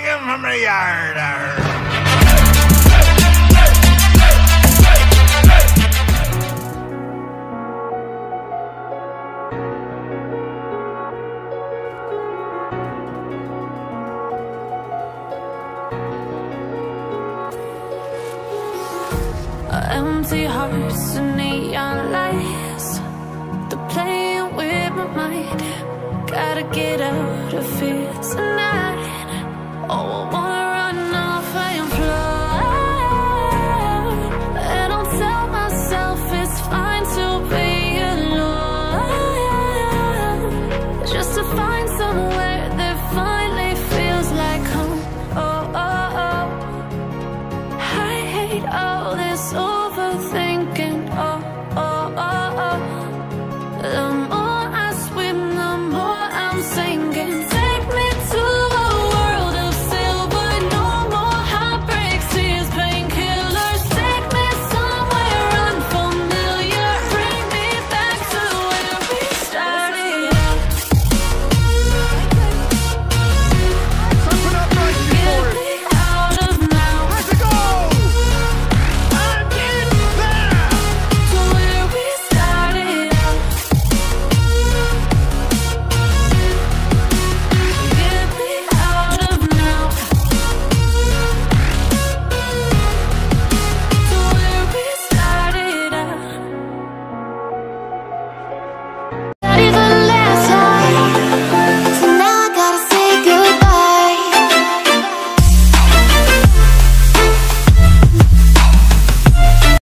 him from the yard. Empty hearts and neon hiding.